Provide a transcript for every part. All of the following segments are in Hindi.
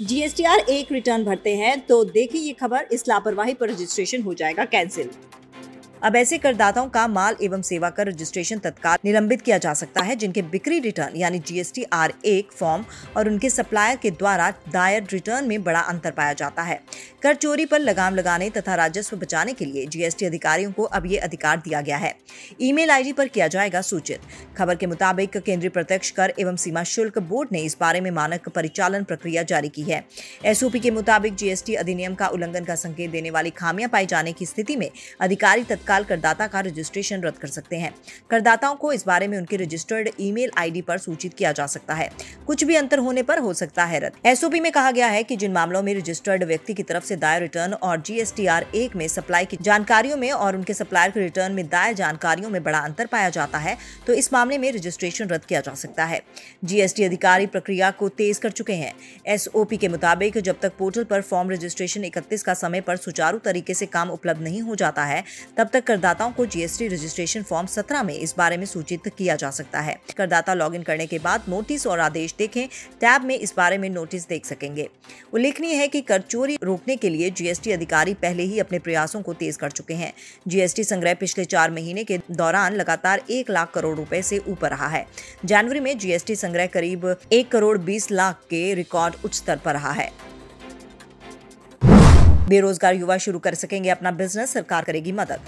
जीएसटीआर एक रिटर्न भरते हैं तो देखिए ये खबर इस लापरवाही पर रजिस्ट्रेशन हो जाएगा कैंसिल अब ऐसे करदाताओं का माल एवं सेवा कर रजिस्ट्रेशन तत्काल निलंबित किया जा सकता है, जिनके बिक्री रिटर्न यानी जीएसटी आर एक फॉर्म और उनके सप्लायर के द्वारा दायर रिटर्न में बड़ा अंतर पाया जाता है। कर चोरी पर लगाम लगाने तथा राजस्व बचाने के लिए जीएसटी अधिकारियों को अब ये अधिकार दिया गया है। ईमेल आईडी पर किया जाएगा सूचित। खबर के मुताबिक केंद्रीय प्रत्यक्ष कर एवं सीमा शुल्क बोर्ड ने इस बारे में मानक परिचालन प्रक्रिया जारी की है। एसओपी के मुताबिक जीएसटी अधिनियम का उल्लंघन का संकेत देने वाली खामियाँ पाई जाने की स्थिति में अधिकारी तत्काल करदाता का रजिस्ट्रेशन रद्द कर सकते हैं। करदाताओं को इस बारे में उनके रजिस्टर्ड ईमेल आईडी पर सूचित किया जा सकता है। कुछ भी अंतर होने पर हो सकता है रद्द। एसओपी में कहा गया है कि जिन मामलों में रजिस्टर्ड व्यक्ति की तरफ़ से दायर रिटर्न और जीएसटीआर एक में सप्लाई की जानकारियों में और उनके सप्लायर के रिटर्न में दायर जानकारियों में बड़ा अंतर पाया जाता है तो इस मामले में रजिस्ट्रेशन रद्द किया जा सकता है। जीएसटी अधिकारी प्रक्रिया को तेज कर चुके हैं। एसओपी के मुताबिक जब तक पोर्टल पर फॉर्म रजिस्ट्रेशन इकतीस का समय पर सुचारू तरीके से काम उपलब्ध नहीं हो जाता है, तब तक करदाताओं को जीएसटी रजिस्ट्रेशन फॉर्म 17 में इस बारे में सूचित किया जा सकता है। करदाता लॉगिन करने के बाद नोटिस और आदेश देखें, टैब में इस बारे में नोटिस देख सकेंगे। उल्लेखनीय है कि कर चोरी रोकने के लिए जीएसटी अधिकारी पहले ही अपने प्रयासों को तेज कर चुके हैं। जीएसटी संग्रह पिछले चार महीने के दौरान लगातार एक लाख करोड़ रूपए से ऊपर रहा है। जनवरी में जीएसटी संग्रह करीब एक करोड़ बीस लाख के रिकॉर्ड उच्च स्तर पर रहा है। बेरोजगार युवा शुरू कर सकेंगे अपना बिज़नेस सरकार करेगी मदद।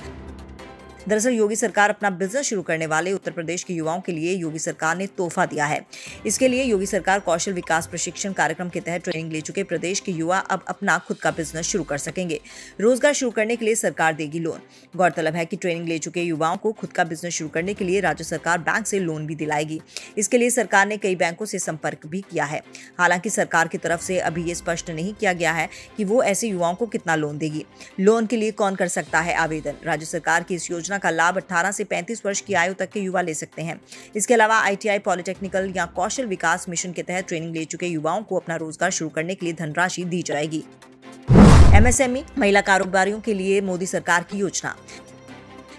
दरअसल योगी सरकार अपना बिज़नेस शुरू करने वाले उत्तर प्रदेश के युवाओं के लिए योगी सरकार ने तोहफा दिया है। इसके लिए योगी सरकार कौशल विकास प्रशिक्षण कार्यक्रम के तहत ट्रेनिंग ले चुके प्रदेश के युवा अब अपना खुद का बिज़नेस शुरू कर सकेंगे। रोज़गार शुरू करने के लिए सरकार देगी लोन गौरतलब है कि ट्रेनिंग ले चुके युवाओं को खुद का बिज़नेस शुरू करने के लिए राज्य सरकार बैंक से लोन भी दिलाएगी। इसके लिए सरकार ने कई बैंकों से संपर्क भी किया है। हालाँकि सरकार की तरफ़ से अभी ये स्पष्ट नहीं किया गया है कि वो ऐसे युवाओं को कितना लोन देगी। लोन के लिए कौन कर सकता है आवेदन? राज्य सरकार की इस योजना योजना का लाभ 18 से 35 वर्ष की आयु तक के युवा ले सकते हैं। इसके अलावा आईटीआई, पॉलिटेक्निकल या कौशल विकास मिशन के तहत ट्रेनिंग ले चुके युवाओं को अपना रोज़गार शुरू करने के लिए धनराशि दी जाएगी। एमएसएमई, महिला कारोबारियों के लिए मोदी सरकार की योजना।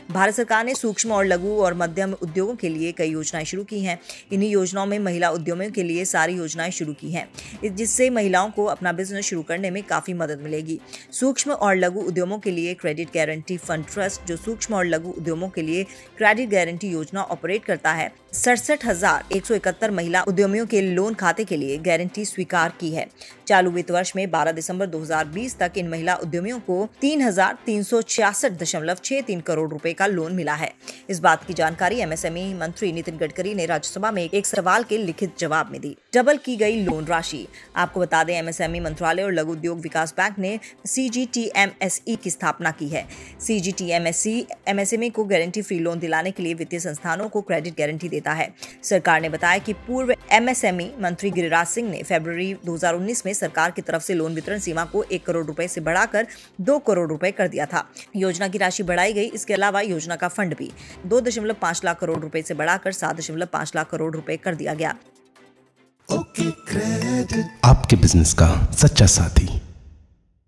भारत सरकार ने सूक्ष्म और लघु और मध्यम उद्योगों के लिए कई योजनाएँ शुरू की हैं। इन्हीं योजनाओं में महिला उद्यमियों के लिए सारी योजनाएँ शुरू की हैं, जिससे महिलाओं को अपना बिज़नेस शुरू करने में काफ़ी मदद मिलेगी। सूक्ष्म और लघु उद्यमों के लिए क्रेडिट गारंटी फंड ट्रस्ट जो सूक्ष्म और लघु उद्यमों के लिए क्रेडिट गारंटी योजना ऑपरेट करता है सड़सठ हज़ार एक सौ इकहत्तर महिला उद्यमियों के लोन खाते के लिए गारंटी स्वीकार की है। चालू वित्त वर्ष में 12 दिसंबर 2020 तक इन महिला उद्यमियों को तीन हज़ार तीन सौ छियासठ दशमलव छह तीन करोड़ रुपए का लोन मिला है। इस बात की जानकारी एमएसएमई मंत्री नितिन गडकरी ने राज्यसभा में एक सवाल के लिखित जवाब में दी। डबल की गई लोन राशि। आपको बता दें, एमएसएमई मंत्रालय और लघु उद्योग विकास बैंक ने सीजीटीएमएसई की स्थापना की है। सी एमएसएमई को गारंटी फ्री लोन दिलाने के लिए वित्तीय संस्थानों को क्रेडिट गारंटी देता है। सरकार ने बताया कि पूर्व एमएसएमई मंत्री गिरिराज सिंह ने फरवरी 2019 में सरकार की तरफ़ से लोन वितरण सीमा को एक करोड़ रुपए से बढ़ाकर दो करोड़ रुपए कर दिया था। योजना की राशि बढ़ाई गई, इसके अलावा योजना का फंड भी दो दशमलव पाँच लाख करोड़ रुपए से बढ़ाकर सात दशमलव पाँच लाख करोड़ रुपए कर दिया गया। आपके बिज़नेस का सच्चा साथी।